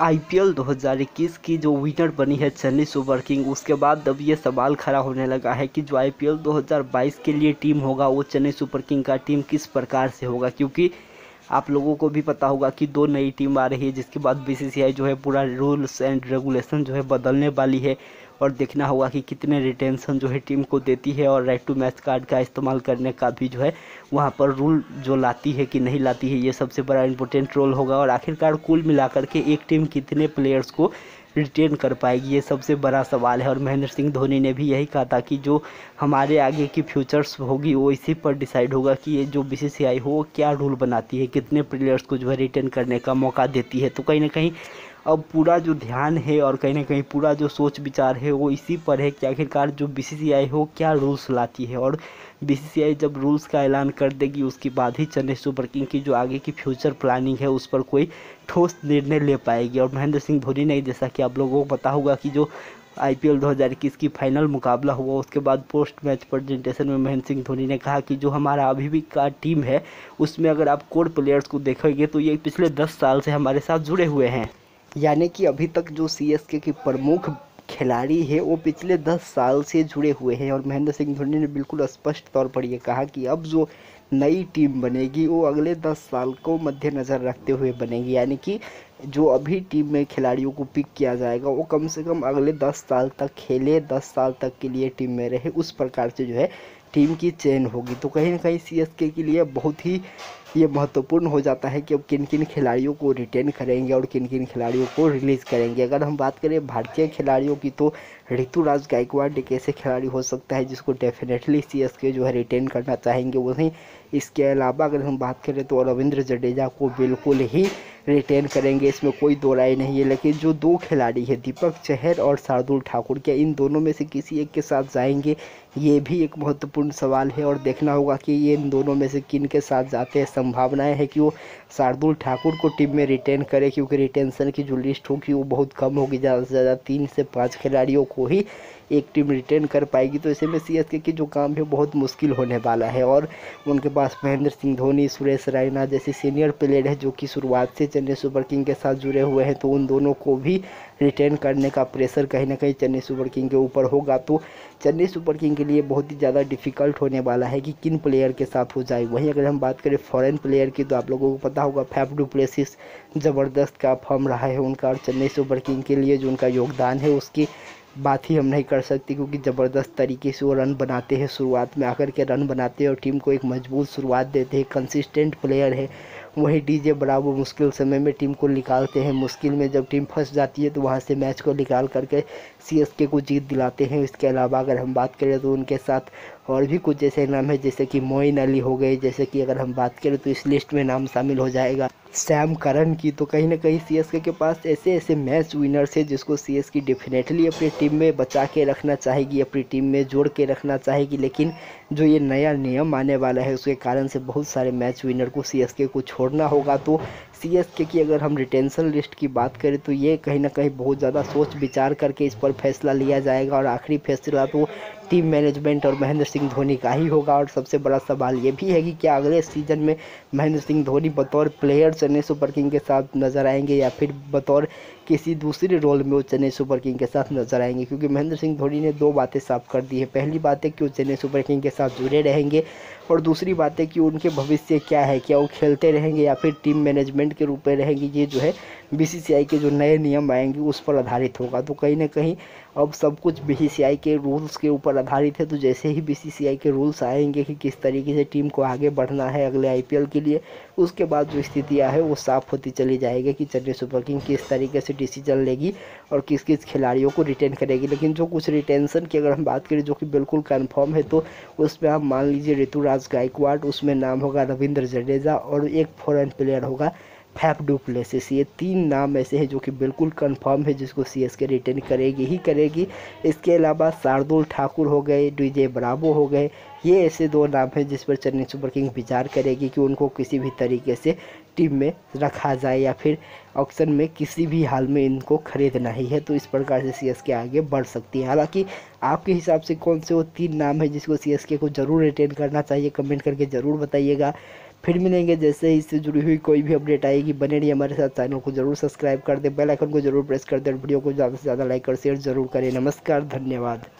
IPL 2021 की जो winner बनी है चेन्नई सुपर किंग, उसके बाद अब ये सवाल खड़ा होने लगा है कि जो आईपीएल 2022 के लिए टीम होगा, वो चेन्नई सुपर किंग का टीम किस प्रकार से होगा? क्योंकि आप लोगों को भी पता होगा कि दो नई टीम आ रही है, जिसके बाद बीसीसीआई जो है पूरा रूल्स एंड रेगुलेशन जो है बदलने वाली है। और देखना होगा कि कितने रिटेंशन जो है टीम को देती है और राइट टू मैच कार्ड का इस्तेमाल करने का भी जो है वहाँ पर रूल जो लाती है कि नहीं लाती है, ये सबसे बड़ा इंपॉर्टेंट रोल होगा। और आखिरकार कुल मिलाकर के एक टीम कितने प्लेयर्स को रिटेन कर पाएगी, ये सबसे बड़ा सवाल है। और महेंद्र सिंह धोनी ने भी यही कहा था कि जो हमारे आगे की फ्यूचर्स होगी, वो इसी पर डिसाइड होगा कि ये जो बीसीसीआई हो, वो क्या रूल बनाती है, कितने प्लेयर्स को जो है रिटेन करने का मौका देती है। तो कहीं ना कहीं अब पूरा जो ध्यान है और कहीं ना कहीं पूरा जो सोच विचार है, वो इसी पर है कि आखिरकार जो बीसीसीआई हो, क्या रूल्स लाती है? और बीसीसीआई जब रूल्स का ऐलान कर देगी, उसके बाद ही चेन्नई सुपर किंग की जो आगे की फ्यूचर प्लानिंग है, उस पर कोई ठोस निर्णय ले पाएगी। और महेंद्र सिंह धोनी ने, जैसा कि आप लोगों को पता होगा कि जो आईपीएल 2021 की फाइनल मुकाबला हुआ, उसके बाद पोस्ट मैच प्रेजेंटेशन में महेंद्र सिंह धोनी ने कहा कि जो हमारा अभी भी का टीम है, उसमें अगर आप कोर प्लेयर्स को देखोगे तो ये पिछले 10 साल से हमारे साथ जुड़े हुए हैं। यानी कि अभी तक जो सी एस के प्रमुख खिलाड़ी है, वो पिछले दस साल से जुड़े हुए हैं और महेंद्र सिंह धोनी ने बिल्कुल स्पष्ट तौर पर यह कहा कि अब जो नई टीम बनेगी, वो अगले दस साल को मद्देनज़र रखते हुए बनेगी। यानी कि जो अभी टीम में खिलाड़ियों को पिक किया जाएगा, वो कम से कम अगले दस साल तक खेले, दस साल तक के लिए टीम में रहे, उस प्रकार से जो है टीम की चयन होगी। तो कहीं ना कहीं सी के लिए बहुत ही ये महत्वपूर्ण हो जाता है कि अब किन किन खिलाड़ियों को रिटेन करेंगे और किन किन खिलाड़ियों को रिलीज़ करेंगे। अगर हम बात करें भारतीय खिलाड़ियों की तो ऋतुराज गायकवाड़ एक ऐसे खिलाड़ी हो सकता है जिसको डेफिनेटली सी जो है रिटेन करना चाहेंगे। वहीं इसके अलावा अगर हम बात करें तो रविंद्र जडेजा को बिल्कुल ही रिटेन करेंगे, इसमें कोई दो राय नहीं है। लेकिन जो दो खिलाड़ी है, दीपक चहर और शार्दुल ठाकुर, क्या इन दोनों में से किसी एक के साथ जाएँगे? ये भी एक महत्वपूर्ण सवाल है और देखना होगा कि ये इन दोनों में से किन के साथ जाते हैं। संभावनाएँ है कि वो शार्दुल ठाकुर को टीम में रिटेन करे, क्योंकि रिटेंशन की जो लिस्ट होगी, वो बहुत कम होगी। ज़्यादा से ज़्यादा तीन से पाँच खिलाड़ियों को ही एक टीम रिटेन कर पाएगी तो ऐसे में सी की जो काम है, बहुत मुश्किल होने वाला है। और उनके पास महेंद्र सिंह धोनी, सुरेश रैना जैसे सीनियर प्लेयर है, जो कि शुरुआत से चेन्नई सुपर किंग के साथ जुड़े हुए हैं तो उन दोनों को भी रिटेन करने का प्रेशर कहीं ना कहीं चेन्नई सुपर किंग के ऊपर होगा। तो चेन्नई सुपर किंग के लिए बहुत ही ज़्यादा डिफ़िकल्ट होने वाला है कि किन प्लेयर के साथ हो जाए। वहीं अगर हम बात करें फॉरेन प्लेयर की तो आप लोगों को पता होगा फैफ डू ज़बरदस्त का फॉर्म रहा है उनका, और चेन्नई सुपर किंग के लिए जो उनका योगदान है, उसकी बात ही हम नहीं कर सकते क्योंकि ज़बरदस्त तरीके से वो रन बनाते हैं शुरुआत में। आकर के रन बनाते हैं और टीम को एक मज़बूत शुरुआत देते हैं। कंसिस्टेंट प्लेयर है। वहीं डीजे बराबर मुश्किल समय में टीम को निकालते हैं। मुश्किल में जब टीम फंस जाती है तो वहाँ से मैच को निकाल करके सी को जीत दिलाते हैं। इसके अलावा अगर हम बात करें तो उनके साथ और भी कुछ जैसे नाम है, जैसे कि मोइन अली हो गए, जैसे कि अगर हम बात करें तो इस लिस्ट में नाम शामिल हो जाएगा। सैम करन की तो कहीं ना कहीं सी के पास ऐसे ऐसे मैच विनर्स है जिसको सी की डेफिनेटली अपनी टीम में बचा के रखना चाहेगी, अपनी टीम में जोड़ के रखना चाहेगी, लेकिन जो ये नया नियम आने वाला है, उसके कारण से बहुत सारे मैच विनर को सी को छोड़ना होगा। तो सी एस के की अगर हम रिटेंशन लिस्ट की बात करें तो ये कहीं ना कहीं बहुत ज़्यादा सोच विचार करके इस पर फैसला लिया जाएगा और आखिरी फैसला तो टीम मैनेजमेंट और महेंद्र सिंह धोनी का ही होगा। और सबसे बड़ा सवाल ये भी है कि क्या अगले सीज़न में महेंद्र सिंह धोनी बतौर प्लेयर चेन्नई सुपर किंग के साथ नज़र आएँगे या फिर बतौर किसी दूसरे रोल में वो चेन्नई सुपर किंग के साथ नज़र आएँगे, क्योंकि महेंद्र सिंह धोनी ने दो बातें साफ़ कर दी है। पहली बात है कि वो चेन्नई सुपर किंग के साथ जुड़े रहेंगे, और दूसरी बात है कि उनके भविष्य क्या है, क्या वो खेलते रहेंगे या फिर टीम मैनेजमेंट के रूप में रहेंगे, ये जो है बीसीसीआई के जो नए नियम आएँगे उस पर आधारित होगा। तो कहीं ना कहीं अब सब कुछ बीसीसीआई के रूल्स के ऊपर आधारित है तो जैसे ही बीसीसीआई के रूल्स आएँगे कि किस तरीके से टीम को आगे बढ़ना है अगले आईपीएल के लिए, उसके बाद जो स्थितियाँ है वो साफ़ होती चली जाएगी कि चेन्नई सुपर किंग किस तरीके से डिसीज़न लेगी और किस किस खिलाड़ियों को रिटेन करेगी। लेकिन जो कुछ रिटेंशन की अगर हम बात करें, जो कि बिल्कुल कन्फर्म है तो उसमें आप मान लीजिए ऋतुराज गायकवाड़, उसमें नाम होगा रविंद्र जडेजा और एक फॉरन प्लेयर होगा फैप डू प्लेसिस ये तीन नाम ऐसे हैं जो कि बिल्कुल कंफर्म है, जिसको सी एस के रिटेन करेगी ही करेगी। इसके अलावा शार्दुल ठाकुर हो गए डीजे ब्रावो हो गए, ये ऐसे दो नाम हैं जिस पर चेन्नई सुपर किंग विचार करेगी कि उनको किसी भी तरीके से टीम में रखा जाए या फिर ऑक्शन में किसी भी हाल में इनको खरीदना ही है। तो इस प्रकार से सी एस के आगे बढ़ सकती है। हालाँकि आपके हिसाब से कौन से वो तीन नाम है जिसको सी एस के को ज़रूर रिटेन करना चाहिए कमेंट करके ज़रूर बताइएगा। फिर मिलेंगे जैसे ही इससे जुड़ी हुई कोई भी अपडेट आएगी। बने रही हमारे साथ चैनल को ज़रूर सब्सक्राइब कर दे बेल आइकन को ज़रूर प्रेस कर दे वीडियो को ज़्यादा से ज़्यादा लाइक और शेयर ज़रूर करें। नमस्कार, धन्यवाद।